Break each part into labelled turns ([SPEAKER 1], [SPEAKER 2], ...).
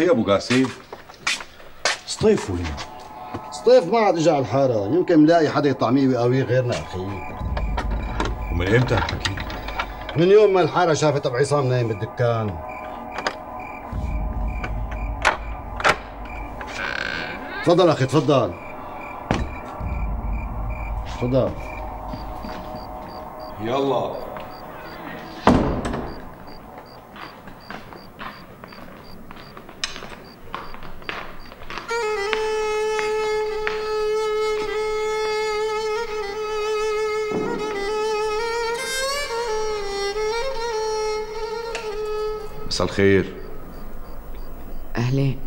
[SPEAKER 1] صحيح أبو قاسم
[SPEAKER 2] سطيف وين؟
[SPEAKER 3] سطيف ما عاد اجى على الحارة. يمكن ملاقي حدا يطعميه ويقاويه غيرنا أخي.
[SPEAKER 1] ومن إمتى؟ هالحكي؟
[SPEAKER 3] من يوم ما الحارة شافت أبو عصام نايم بالدكان. تفضل أخي تفضل. تفضل.
[SPEAKER 1] يلا. مساء الخير.
[SPEAKER 4] أهلين.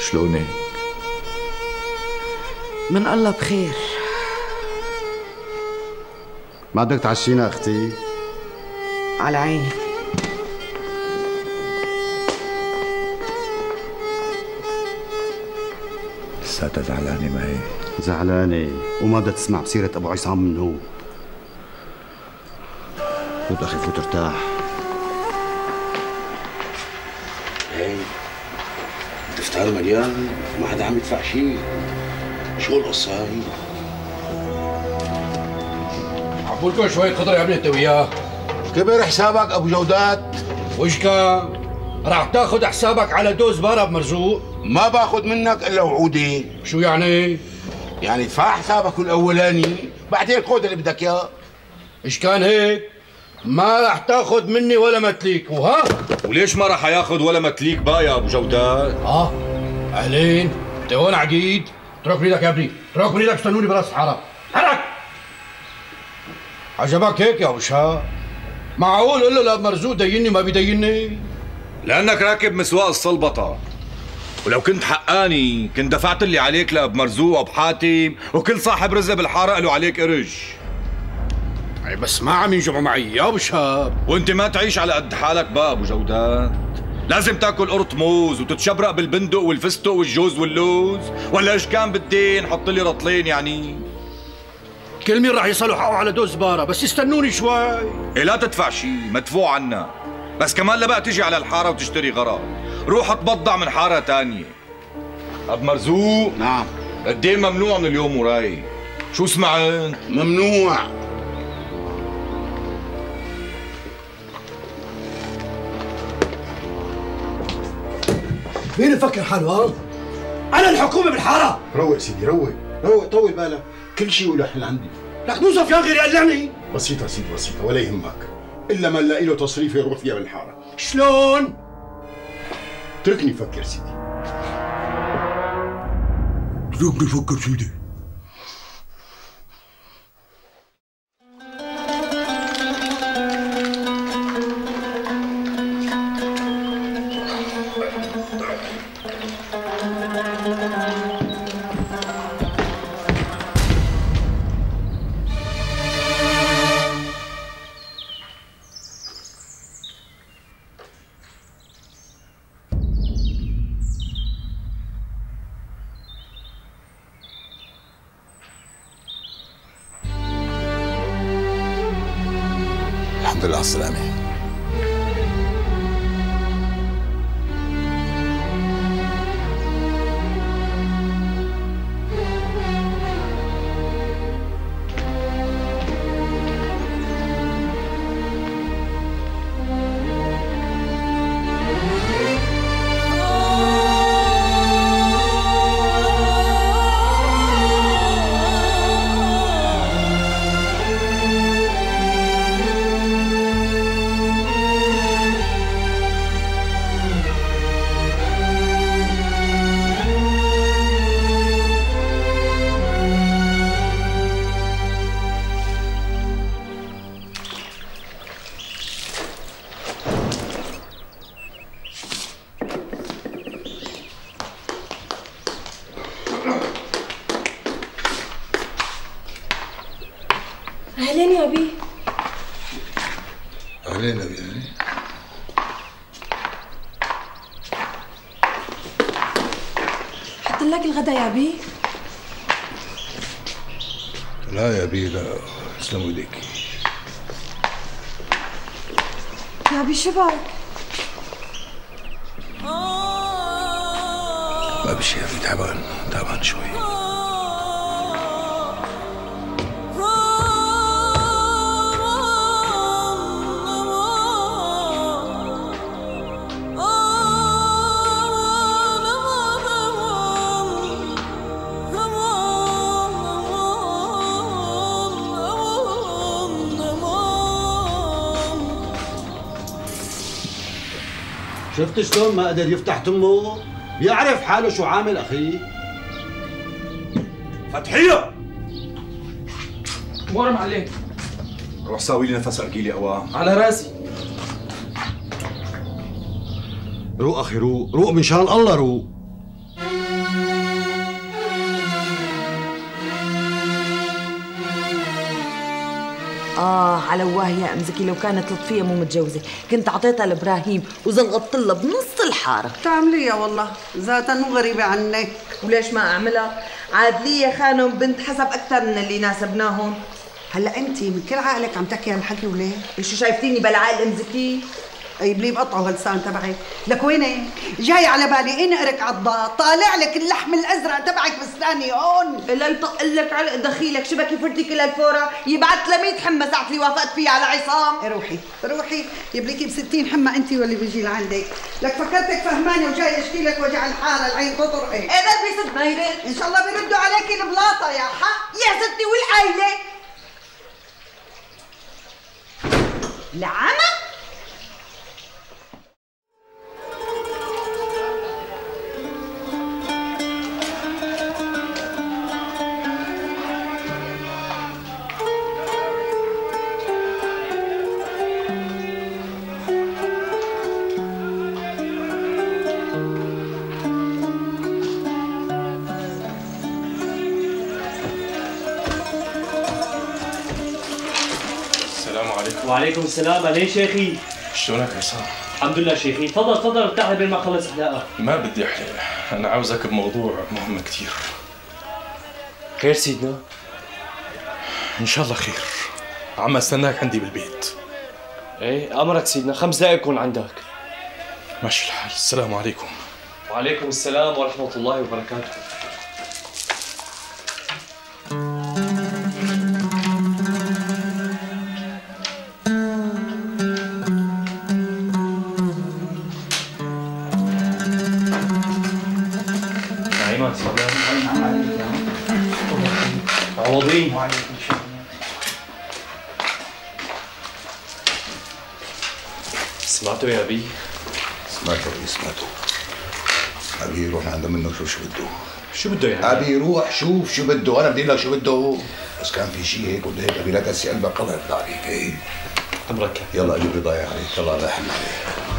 [SPEAKER 1] شلونك؟
[SPEAKER 4] من الله بخير.
[SPEAKER 3] ما بدك تعشينا أختي؟
[SPEAKER 4] على عيني.
[SPEAKER 1] لساتها زعلانة معي.
[SPEAKER 3] زعلانة؟ وما بدها تسمع بسيرة أبو عصام من هو فوت أخي فوت ارتاح
[SPEAKER 2] هي الدفتر مليان ما حدا عم يدفع شيء شو القصة هاي؟
[SPEAKER 5] عبولكم شوية خضرة يا ابني انت وياه
[SPEAKER 2] كبر حسابك أبو جودات
[SPEAKER 5] وش كان؟ راح تاخذ حسابك على دوز بارا أبو مرزوق
[SPEAKER 2] ما باخذ منك إلا وعودي
[SPEAKER 5] شو يعني؟
[SPEAKER 2] يعني ادفع حسابك الأولاني بعدين خذ اللي بدك إياه
[SPEAKER 5] إيش كان هيك؟ ما راح تاخذ مني ولا متليك وها؟
[SPEAKER 1] وليش ما راح ياخذ ولا متليك بقى يا أبو جودات؟
[SPEAKER 5] آه أهلين انت هون عقيد. اترك من إيدك يا أبني اترك من إيدك استنوني براس الحارة. حرك! عجبك هيك يا أبو شهاب معقول قول له لا مرزوق ديني ما بيديني؟
[SPEAKER 1] لأنك راكب مسواق الصلبطة. ولو كنت حقاني كنت دفعت اللي عليك لأب مرزوق وابو حاتم وكل صاحب رزق بالحارة له عليك قرش
[SPEAKER 5] بس ما عم ينجمعوا معي يا أبو شهاب.
[SPEAKER 1] وأنت ما تعيش على قد حالك بقى أبو جودات لازم تاكل قرط موز وتتشبرق بالبندق والفستق والجوز واللوز. ولا إيش كان بدي نحط لي رطلين يعني.
[SPEAKER 5] كل مين راح يصلوا حقه على دوز بارا بس استنوني شوي.
[SPEAKER 1] إيه لا تدفع شيء مدفوع عنا. بس كمان لا بقى تيجي على الحارة وتشتري غراض روح اتبضع من حارة تانية. أبو مرزوق.
[SPEAKER 2] نعم.
[SPEAKER 1] قد إيه ممنوع من اليوم وراي؟ شو سمعت
[SPEAKER 2] ممنوع.
[SPEAKER 5] مين مفكر حاله ها؟ أنا الحكومة بالحارة.
[SPEAKER 3] روق سيدي روق. روق طول بالك. كل شيء وله حل عندي.
[SPEAKER 5] لك نوصف يا غير يقلعني
[SPEAKER 3] بسيطة سيدي بسيطة ولا يهمك. إلا ما نلاقي له تصريف يروح فيها بالحارة.
[SPEAKER 5] شلون؟
[SPEAKER 3] اتركني فكر سيدي.
[SPEAKER 5] اتركني فكر سيدي.
[SPEAKER 2] الحمد لله العنب يعني.
[SPEAKER 6] حط لك الغدا يا بي
[SPEAKER 2] لا يا بي لا اسلم إيديك.
[SPEAKER 6] يا بي شبك ما
[SPEAKER 2] بشي يا بي تعبان تعبان شوي.
[SPEAKER 3] شفت شلون ما قدر يفتح تمه بيعرف حاله شو عامل أخي.
[SPEAKER 7] فتحية!
[SPEAKER 8] مورا معلم.
[SPEAKER 7] روح ساوي لي نفس ارجيلي قوام
[SPEAKER 8] على رأسي.
[SPEAKER 3] روق أخي روق روق من شان الله روق
[SPEAKER 6] آه على واه يا أم زكي لو كانت لطفية مو متجوزة كنت أعطيتها لإبراهيم وزلغطت لها بنص الحارة
[SPEAKER 9] تعمليها والله ذاتها مو غريبة عنك
[SPEAKER 6] وليش ما أعملها؟ عاد لي خانم بنت حسب أكثر من اللي ناسبناهم
[SPEAKER 9] هلأ انت من كل عقلك عم تحكي هالحكي وليه؟
[SPEAKER 6] شو شايفتيني بلعال أم زكي؟
[SPEAKER 9] اي بلي بقطعوا هاللسان تبعك؟ لك وينك؟ جاي على بالي انقرك عضات طالع لك اللحم الأزرق تبعك بسناني هون.
[SPEAKER 6] إلا يطق لك علق دخيلك شبكي فرتي كل الفورة؟ يبعت ل 100 حمى ساعة اللي وافقت فيها على عصام.
[SPEAKER 9] إيه روحي روحي. يبليكي ب 60 حمى انت واللي بيجي لعندك لك فكرتك فهمانه وجاي أشكي لك وجع الحاره العين تطرقك
[SPEAKER 6] إيه؟ ده بيسد ما يرد
[SPEAKER 9] إن شاء الله بيردوا عليكي البلاطة يا حق.
[SPEAKER 6] يا ستي والعيلة. لعمة
[SPEAKER 10] وعليكم السلام. عليك شيخي.
[SPEAKER 1] شلونك عصام؟
[SPEAKER 10] الحمد لله شيخي. تفضل تفضل. ارتاح بين ما خلص حلاقه
[SPEAKER 1] ما بدي أحلى. أنا عاوزك بموضوع مهم كثير
[SPEAKER 10] خير سيدنا.
[SPEAKER 1] إن شاء الله خير. عم أستناك عندي بالبيت.
[SPEAKER 10] إيه أمرك سيدنا. خمس دقائق اكون عندك.
[SPEAKER 1] ماشي الحال. السلام عليكم.
[SPEAKER 10] وعليكم السلام ورحمة الله وبركاته. سمعتوا يا أبي؟
[SPEAKER 2] سمعته أبي سمعته أبي يروح عند منه شوف شو بده.
[SPEAKER 10] شو بده يعني؟
[SPEAKER 2] أبي يروح شوف شو بده. أنا بدي لك شو بده. بس كان في شيء هيك ولا هيك أبي لا تنسي قلبك الله يرضى عليك إيه
[SPEAKER 10] أمرك.
[SPEAKER 2] يلا أبي بضايع عليك الله لا عليك.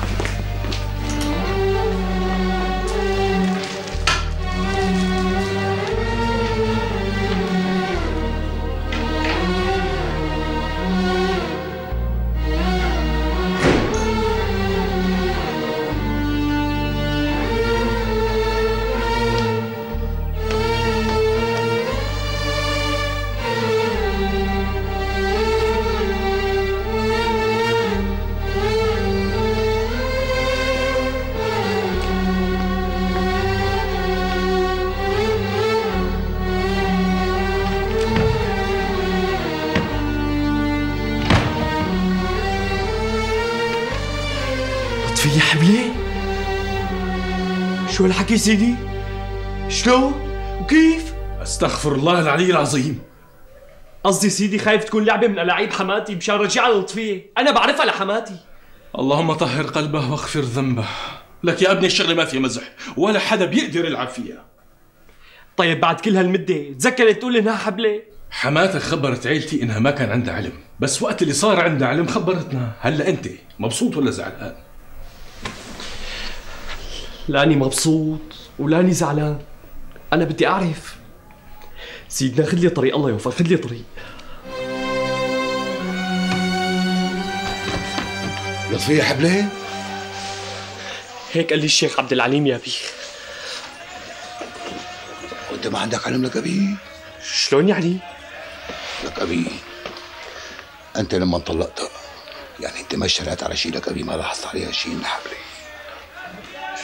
[SPEAKER 10] شو هالحكي سيدي؟ شلون؟ وكيف؟
[SPEAKER 1] أستغفر الله العلي العظيم
[SPEAKER 10] قصدي سيدي خايف تكون لعبة من ألاعيب حماتي مشان رجعها للطفية، أنا بعرفها لحماتي
[SPEAKER 1] اللهم طهر قلبه واغفر ذنبه لك يا ابني الشغله ما فيها مزح ولا حدا بيقدر يلعب فيها
[SPEAKER 10] طيب بعد كل هالمدة تذكرت تقول إنها حبلة؟
[SPEAKER 1] حماتك خبرت عيلتي إنها ما كان عندها علم بس وقت اللي صار عندها علم خبرتنا هلا أنت مبسوط ولا زعلان
[SPEAKER 10] لأني مبسوط ولأني زعلان. أنا بدي أعرف. سيدنا خذ لي طريق الله يوفق خذ لي طريق.
[SPEAKER 2] لطفية حبلة؟
[SPEAKER 10] هيك قال لي الشيخ عبد العليم يا أبي.
[SPEAKER 2] وأنت ما عندك علم لك أبي؟
[SPEAKER 10] شلون يعني؟
[SPEAKER 2] لك أبي أنت لما طلقتها يعني أنت ما اشتريت على شيء لك أبي ما لاحظت عليها شيء من حبلة.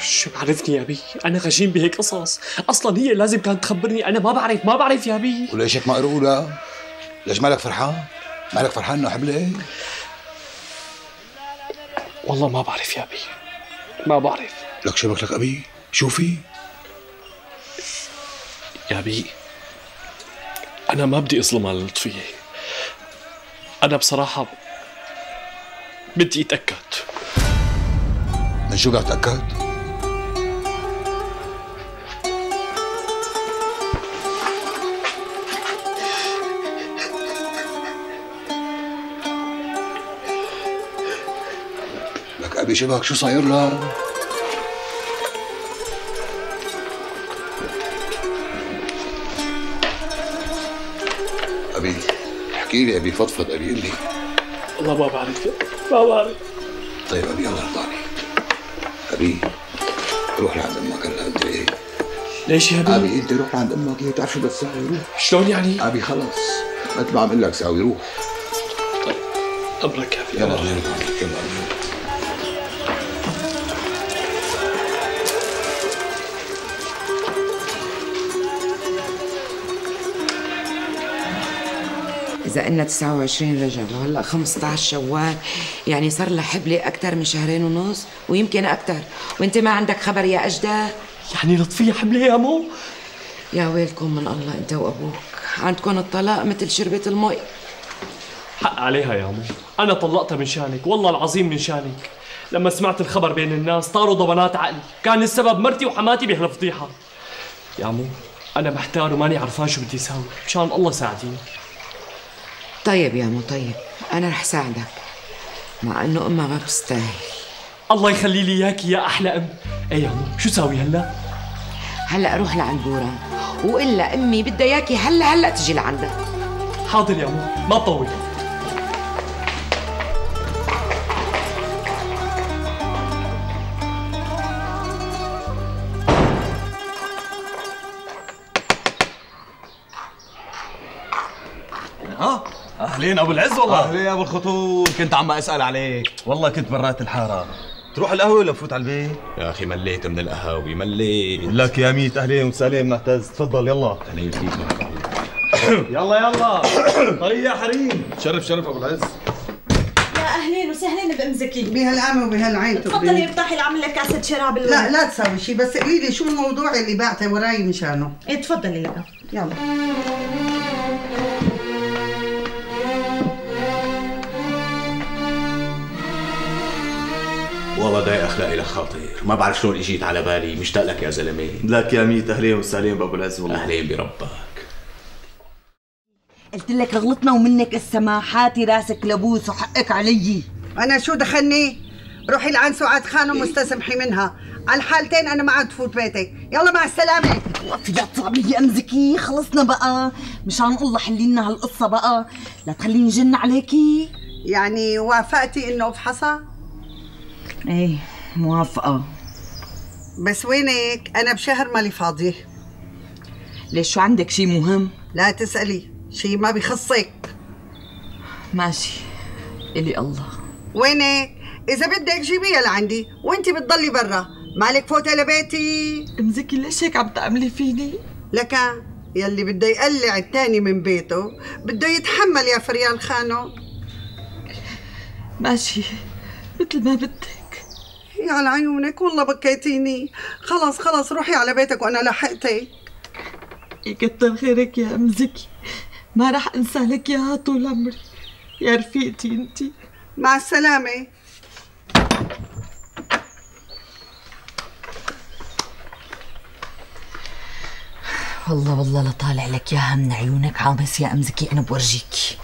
[SPEAKER 10] شو عرفني يا بي أنا غشيم بهيك قصص. أصلا هي لازم كانت تخبرني. أنا ما بعرف ما بعرف يا بي
[SPEAKER 2] وليش هيك مقروله ليش مالك فرحان؟ مالك فرحان إنه حبلك
[SPEAKER 10] والله ما بعرف يا بي ما بعرف.
[SPEAKER 2] لك شبك لك أبي. شو في؟
[SPEAKER 10] يا بي أنا ما بدي إظلم على لطفية. أنا بصراحة بدي أتأكد.
[SPEAKER 2] من شو قاعد تأكد؟ ابي شبك شو صاير لك أبي احكي لي أبي فضفض أبي قل لي.
[SPEAKER 10] والله ما بعرف ما بعرف
[SPEAKER 2] طيب أبي الله يرضى عليك. أبي روح لعند أمك هلا انت إيه؟
[SPEAKER 10] ليش يا بي
[SPEAKER 2] أبي أنت روح لعند أمك هي بتعرف شو بدها تساوي روح.
[SPEAKER 10] شلون يعني؟
[SPEAKER 2] أبي خلص مثل ما عم أقول لك ساوي روح.
[SPEAKER 10] أمرك يا بي
[SPEAKER 2] يلا الله يرضى عليك يلا.
[SPEAKER 4] إذا قلنا 29 رجب وهلا 15 شوال يعني صار لها حبلة أكثر من شهرين ونص ويمكن أكثر وأنت ما عندك خبر يا أجدى؟
[SPEAKER 10] يعني لطفية حملة يا مو؟
[SPEAKER 4] يا ويلكم من الله أنت وأبوك. عندكم الطلاق مثل شربة المي؟
[SPEAKER 10] حق عليها يا مو. أنا طلقتها من شانك والله العظيم من شانك. لما سمعت الخبر بين الناس طاروا ضمانات عقلي. كان السبب مرتي وحماتي بهالفضيحه يا مو أنا محتار وماني عرفان شو بدي أسوي مشان الله ساعديني.
[SPEAKER 4] طيب يا مو طيب أنا رح ساعدك. مع إنه أمها ما بتستاهل.
[SPEAKER 10] الله يخلي لي اياكي يا أحلى أم. إيه يا مو شو ساوي هلا؟
[SPEAKER 4] هلا روح لعند بوران وإلا أمي بدها إياكي هلا هلا تجي لعندها
[SPEAKER 10] حاضر يا مو ما تطول.
[SPEAKER 11] أهلين أبو العز والله. أهلين أبو الخطور كنت عم أسأل عليك. والله كنت برات الحارة. تروح القهوة ولا فوت على البيت؟
[SPEAKER 12] يا أخي مليت من القهاوي مليت.
[SPEAKER 11] لك يا ميت أهلين وسهلين معتز تفضل يلا.
[SPEAKER 12] اهلين فيك
[SPEAKER 11] يلا يلا. طريق يا حريم. شرف شرف أبو العز.
[SPEAKER 6] يا أهلين وسهلين بام زكي
[SPEAKER 9] بهالقامة وبهالعين
[SPEAKER 6] تفضلي ارتاحي لعمل لك كاسة شراب
[SPEAKER 9] لا لا تساوي شيء بس قولي لي شو الموضوع اللي بعته وراي مشانه.
[SPEAKER 6] إيه تفضلي لا
[SPEAKER 9] يلا.
[SPEAKER 13] والله ضايق اخلاقي لك خاطر. ما بعرف شلون إجيت على بالي. مشتاق لك يا زلمة.
[SPEAKER 11] لك يا ميت أهلين وسهلين بابو العز والله.
[SPEAKER 13] أهلين بربك.
[SPEAKER 4] قلت لك غلطنا ومنك السماحاتي راسك لبوس وحقك علي.
[SPEAKER 9] أنا شو دخلني؟ روحي لعند سعاد خانم واستسمحي منها. على الحالتين أنا ما عاد فوت بيتك. يلا مع السلامة.
[SPEAKER 4] وقفي لا تصعبي أمزكي. خلصنا بقى. مشان الله حلي لنا هالقصة بقى. لا تخليني جن عليكي.
[SPEAKER 9] يعني وافقتي إنه افحصها
[SPEAKER 4] إيه موافقة.
[SPEAKER 9] بس وينك؟ أنا بشهر مالي فاضيه
[SPEAKER 4] ليش؟ شو عندك شي مهم؟
[SPEAKER 9] لا تسألي. شيء ما بخصك
[SPEAKER 4] ماشي. إلي الله.
[SPEAKER 9] وينك؟ إذا بدك جيبيها لعندي. وانت بتضلي برا. مالك فوتة لبيتي
[SPEAKER 4] امزكي ليش هيك عم تعملي فيني؟
[SPEAKER 9] لك يلي بده يقلع التاني من بيته. بده يتحمل يا فريال خانو.
[SPEAKER 4] ماشي. مثل ما بدك.
[SPEAKER 9] يا على عيونك والله بكيتيني. خلص خلص روحي على بيتك وأنا لحقتك.
[SPEAKER 4] يكتر خيرك يا امزكي ما رح أنسى لك اياها طول عمري. يا رفيقتي انتي
[SPEAKER 9] مع السلامة.
[SPEAKER 4] والله والله لطالع لك اياها من عيونك. عابس يا أمزكي أنا بورجيكي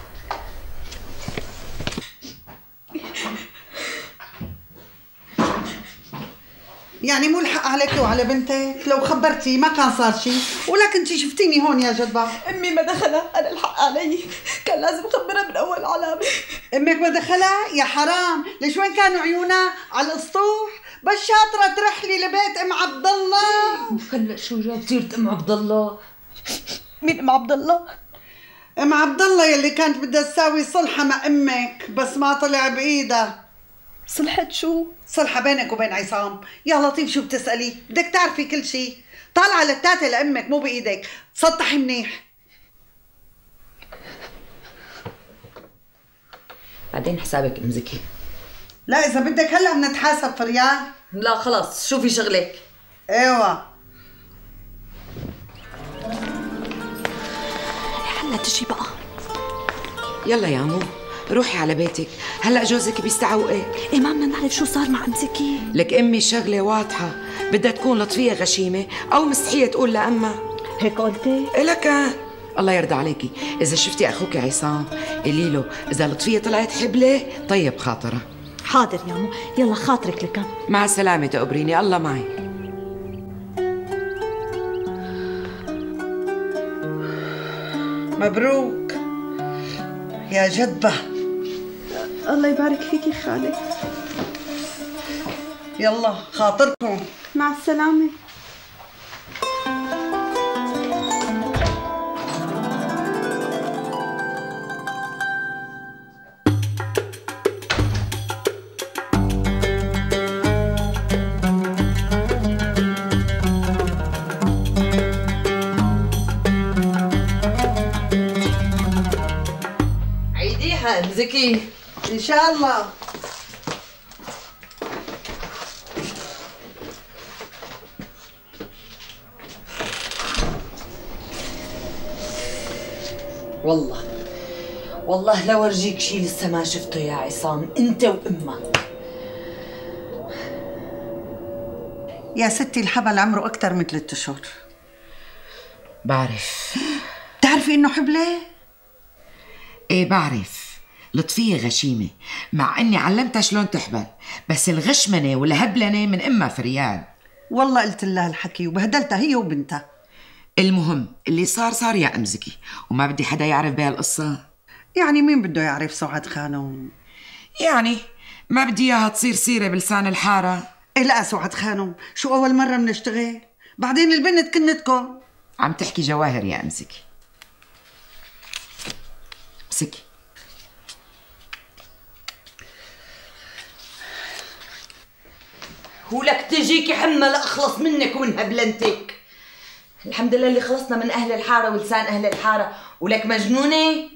[SPEAKER 9] يعني مو الحق عليك وعلى بنتك لو خبرتي ما كان صار شيء ولا كنتي شفتيني هون يا جدبة.
[SPEAKER 6] أمي ما دخلها. أنا الحق علي. كان لازم أخبرها من أول علامة.
[SPEAKER 9] أمك ما دخلها؟ يا حرام. ليش وين كانوا عيونها؟ على السطوح؟ بس شاطرة ترحلي لبيت أم عبد الله
[SPEAKER 4] هلا شو جاب سيرة أم عبد الله
[SPEAKER 6] مين أم عبد الله
[SPEAKER 9] أم عبد الله يلي كانت بدها تساوي صلحة مع أمك بس ما طلع بإيدها.
[SPEAKER 6] صلحت شو؟
[SPEAKER 9] صلحة بينك وبين عصام. يا لطيف شو بتسألي؟ بدك تعرفي كل شيء طالعة للتاتة لأمك مو بإيدك. سطحي منيح.
[SPEAKER 4] بعدين حسابك ام زكي
[SPEAKER 9] لا إذا بدك هلأ بنتحاسب فريال
[SPEAKER 6] لا خلص. شوفي شغلك؟
[SPEAKER 9] إيوه.
[SPEAKER 6] هلا تجي بقى.
[SPEAKER 4] يلا يا عمو روحي على بيتك. هلا جوزك بيستعوقك
[SPEAKER 6] إيه ما بدنا نعرف شو صار مع ام زكي
[SPEAKER 4] لك أمي الشغله واضحة. بدها تكون لطفية غشيمة أو مستحيه تقول لأمها.
[SPEAKER 6] هيك قلتي؟
[SPEAKER 4] لك الله يرضى عليكي. إذا شفتي أخوك عصام قولي له إذا لطفية طلعت حبلة طيب خاطرها
[SPEAKER 6] حاضر يا مو. يلا خاطرك لكم
[SPEAKER 4] مع السلامة تقبريني. الله معي.
[SPEAKER 9] مبروك. يا جدبة
[SPEAKER 6] الله يبارك فيكي خالي
[SPEAKER 9] يلا خاطركم.
[SPEAKER 6] مع السلامة.
[SPEAKER 9] عيديها ام زكي إن شاء الله.
[SPEAKER 6] والله والله لو ارجيك شي لسه ما شفته يا عصام أنت وأمك.
[SPEAKER 9] يا ستي الحبل عمره أكثر من ثلاثة أشهر
[SPEAKER 4] بعرف.
[SPEAKER 9] بتعرفي إنه حبلة؟
[SPEAKER 4] إيه بعرف. لطفية غشيمة مع إني علمتها شلون تحبل بس الغشمنة والهبلنة من امها فريال
[SPEAKER 9] والله قلت لها الحكي وبهدلتها هي وبنتها.
[SPEAKER 4] المهم اللي صار صار يا ام زكي وما بدي حدا يعرف بهالقصة.
[SPEAKER 9] يعني مين بده يعرف سعاد خانم؟
[SPEAKER 4] يعني ما بدي إياها تصير سيرة بلسان الحارة.
[SPEAKER 9] إيه لا سعاد خانم شو أول مرة بنشتغل؟ بعدين البنت كنتكم.
[SPEAKER 4] عم تحكي جواهر يا ام زكي امسكي.
[SPEAKER 6] ولك تجيكي حمى لاخلص منك ومن هبلنتك. الحمد لله اللي خلصنا من أهل الحارة ولسان أهل الحارة. ولك مجنونة؟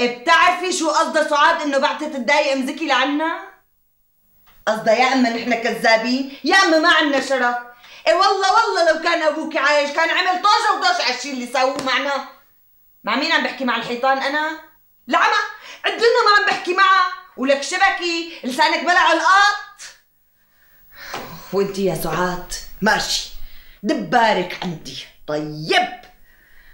[SPEAKER 6] بتعرفي شو قصده سعاد إنه تضايق أم زكي لعنا؟ قصدها يا أما نحن كذابين يا أما ما عنا شرف. إيه والله والله لو كان أبوك عايش كان عمل طوشه ودوش على الشيء اللي سووه معنا. مع مين عم بحكي مع الحيطان أنا؟ لعمة عدنا ما عم بحكي معها ولك شبكي لسانك بلع القط وانت يا سعاد. ماشي. دبارك عندي. طيب.